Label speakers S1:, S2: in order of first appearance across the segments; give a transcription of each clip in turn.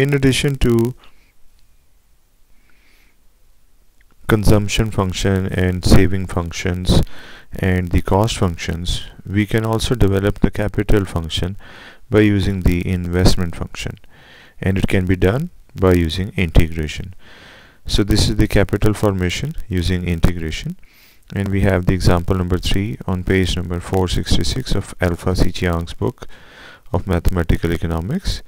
S1: in addition to consumption function and saving functions and the cost functions we can also develop the capital function by using the investment function. And it can be done by using integration. So this is the capital formation using integration. And we have the example number 3 on page number 466 of Alpha C. Chiang's book of mathematical economics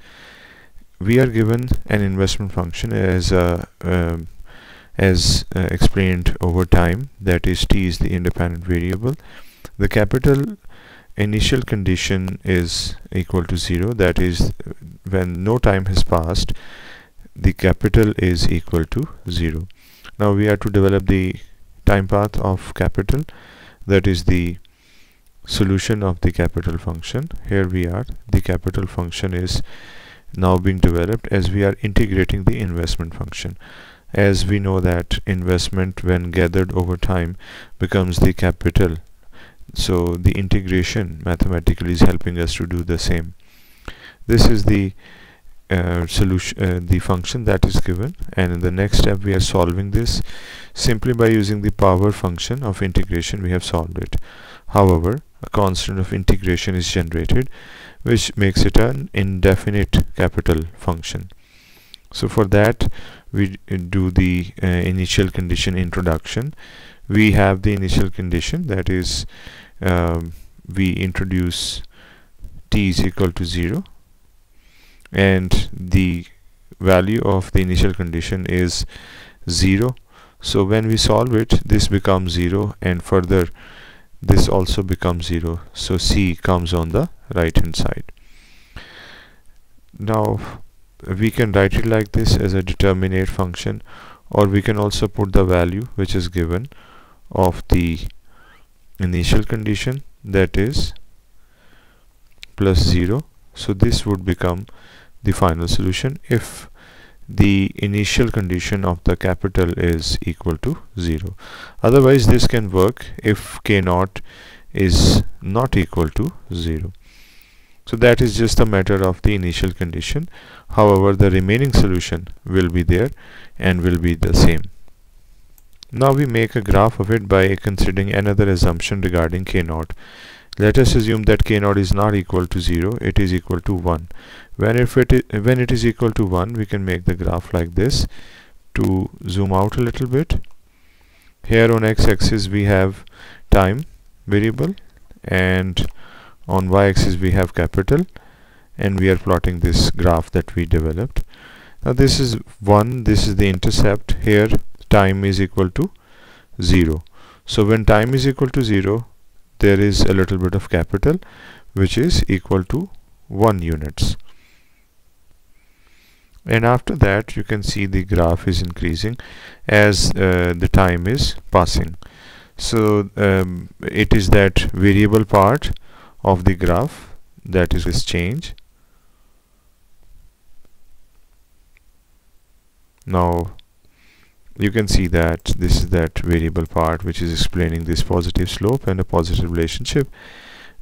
S1: we are given an investment function as a um, as uh, explained over time that is t is the independent variable. The capital initial condition is equal to 0 that is when no time has passed the capital is equal to 0 now we are to develop the time path of capital. That is the solution of the capital function. Here we are. The capital function is now being developed as we are integrating the investment function. As we know that investment when gathered over time becomes the capital. So the integration mathematically is helping us to do the same. This is the uh, solution uh, the function that is given and in the next step we are solving this simply by using the power function of integration we have solved it. However a constant of integration is generated which makes it an indefinite capital function. So for that we do the uh, initial condition introduction. We have the initial condition that is um, we introduce t is equal to 0 and the value of the initial condition is 0 so when we solve it this becomes 0 and further this also becomes 0 so c comes on the right hand side. Now we can write it like this as a determinate function or we can also put the value which is given of the initial condition that is plus 0 so this would become the final solution if the initial condition of the capital is equal to 0 otherwise this can work if k naught is not equal to 0 so that is just a matter of the initial condition. However the remaining solution will be there and will be the same. Now we make a graph of it by considering another assumption regarding k naught. Let us assume that k naught is not equal to 0 it is equal to 1 when if it when it is equal to 1 we can make the graph like this to zoom out a little bit. Here on x-axis we have time variable and on y-axis we have capital and we are plotting this graph that we developed. Now this is 1 this is the intercept. Here time is equal to 0 so when time is equal to 0 there is a little bit of capital which is equal to 1 units. And after that you can see the graph is increasing as uh, the time is passing. So um, it is that variable part of the graph that is this change now you can see that this is that variable part which is explaining this positive slope and a positive relationship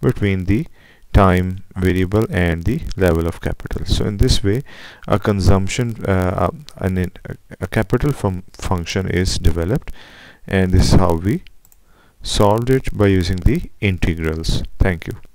S1: between the time variable and the level of capital. So in this way a consumption uh, an, a capital from function is developed and this is how we solved it by using the integrals. Thank you